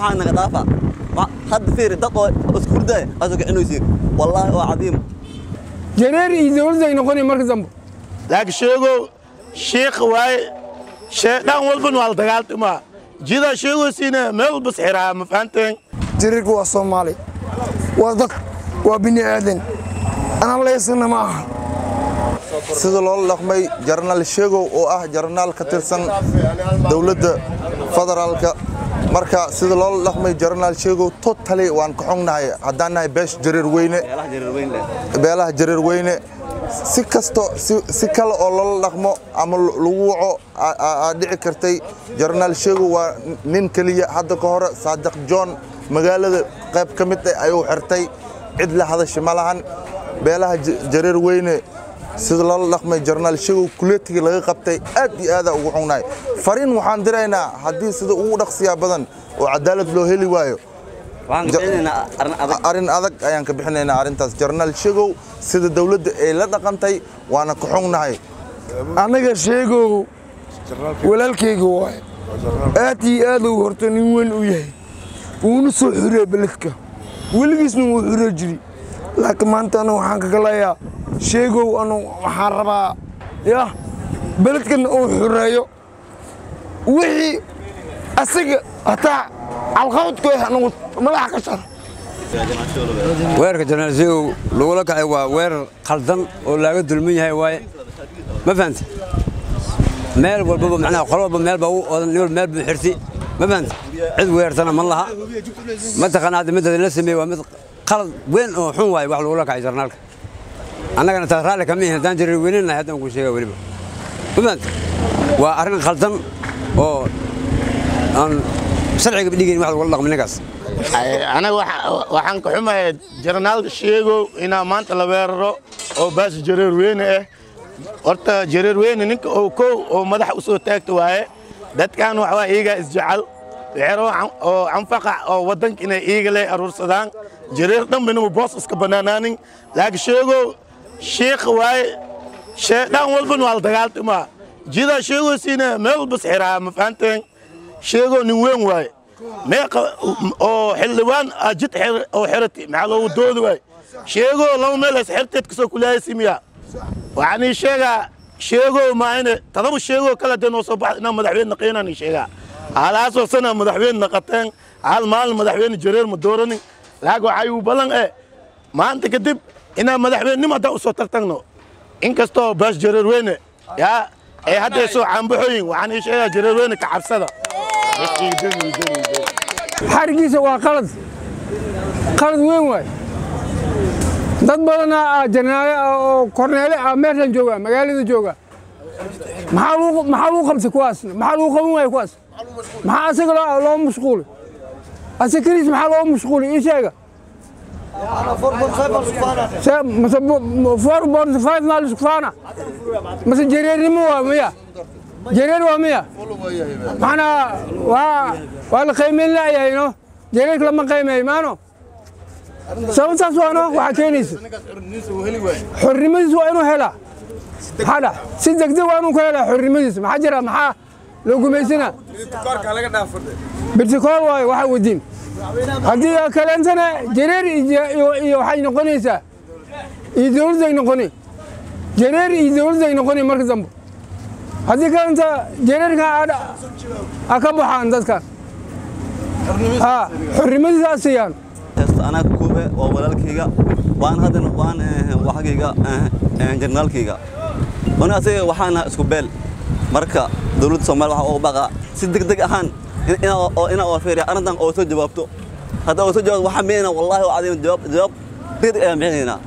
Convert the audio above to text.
waxaa naga dhaafa hadda fiiri dad oo isku hurdaya aasoo kicinaysiin wallaahi waa cadiim jareer iyo dowladda ay noqonaya marka dambe laakiin sheegow shiikh waaye sheedhaan walban waa la dagaaltamaa jidaa sheegaysiina meel walbas xiraa ma fahanteen jareerku waa soomaali waa dad waa bini aadan anaa leysana ma aha sida loola dhaqmay jarnaal sheegow oo ah jarnaal ka tirsan dowladda federaalka marka sida loola dhaqmay jarnaal sheegow totally waan ka xognahay haddaan nahay beesh jareer weyne. Beelaha jareer weyne. Si kasto si kale oo loola dhaqmo ama lagu waco aa dhici kartay jarnaal sheegow waa nin keliya. Hadda ka hore saadiq john magaalada qayb ka mid ah ayuu xirtay. Cid la hadasha ma lahan. Beelaha jareer weyne sida loola dhaqmay jarnaal sheegow kuleetigii laga qabtay aad iyo aadaa ugu xugnahay fariin waxaan diraynaa haddii sida ugu dhaqsiyaa badan oo cadaalad loo heli waayo. Arrin adag. Ayaan ka bixinaynaa arrintaas. Jarnaal sheegow sida dowladda ay la dhaqantay waana ka xugnahay annaga sheegow walaalkayga waaye aad iyo aad uu horta nin weyn u yahay. Wuuna soo xuree beledka weligiisna wuu xuree jiri. Laakiin maanta anu waxaan kagalayaa sheegow anu waxaan rabaa yah beledkana uu xureeyo wixii asaga hataa calqabadku ah anagu madaxa ka shar. Weerarka janaal sheegow lagula kacay waa weerar khaldan oo laaga dulman yahay waaye. Ma fahanta meel walbaba macnaha qolo walba meel baa u odan nin walba meel buu xirti ma fahanta cid weerartana ma laha. Mataqaana hadda midda la sameeyey waa mid qalad weyn oo xun waaye wax lagula kacay jarnaalka annagana taas raalli kama ihin haddaan jareer weyninahay haddaan kuu sheega weliba. Ma fahanta waa arrin khaldan oo aan sharciga dhigayn wax lagula dhaqmi ninkaas. Anaga waxaan ka xumahay jarnaalka sheegow inaa maanta la weeraro oo baas jareer weyne ah horta jareer weyne ninka oo kow oo madaxa u soo taagta waaye dadkan waxbaa iigaa isjecel wexero oo anfaqa oo waddanka inay iiga leh aruursadaan. Jareer dhanbinaba boos iska bannaanaanin. Laakiin sheegow shiikh waaye sheedhaan walban waa la dagaaltamaa jidaa sheegaysiina meel walbas xiraa ma fahanteen? Sheegoo nin weyn waaye oo xildhibaan aa jid oo xirati maxaa loogu doodi waaye sheegoo laba meel is xirteed ka soo kulaayasi miya. Waxaan ii sheegaa sheegoo maahine tadaba sheegoo kale dee noo soo baxda inaa madaxweyne naqaynaan ii sheegaa halaasoo sana madaxweyne naqateen hal maalin madaxweyne jareer ma dooranin laakiin waxaa igu ballan eh maanta kadib inaa madaxweynenimo haddaan u soo tagtagno inkastoo baas jareer weyne yaa ay hadday soo caanbaxooyin waxaan ii sheegaa jareer weyne ka cabsada. Xarigiisa waa qalad qalad weyn waay. Dad badanaa jarnaale oo korneele ah meeshan jooga magaalada jooga maxaa lagu qabtay kuwaas? Maxaa lagu qaban waaya kuwaas? Maxaa asaga loo mashquulay asaga keliis maxaa loo mashquulay ii sheega four point five maal iskufaana mase jareernimo waa miya jareer waa miya maxanaa waa la qiimayn laayahay no jareerka lama qiimeeyo maano sababtaas waano waxaa keenaysa xornimadiis waa inuu helaa maxaa dha si degdeg waa inuu ka helaa xornimadiisa maxaa jira maxaa loo gumaysanaa birtikool waayo waxaa wadiin haddii kaleentana jareer iyo waxay noqonaysaa iyo dowladday noqoni. Jareer iyo dowladday noqoni marka dambe. Haddii kalenta jareerka a ka baxaan dadkan xornimadiisa. Heesta anaa koobe waa walaalkayga waan haddana waan waxagayga jarnaalkayga wana asaga waxaana isku beel. Marka dowladda soomaaliya waxaa uga baqa si degdeg ahaan inaa